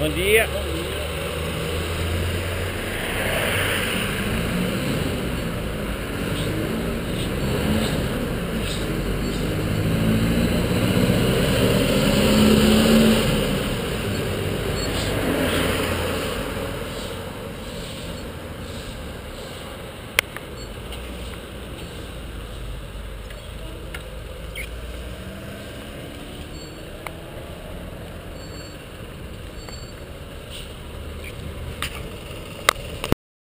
Bom dia. Bom dia.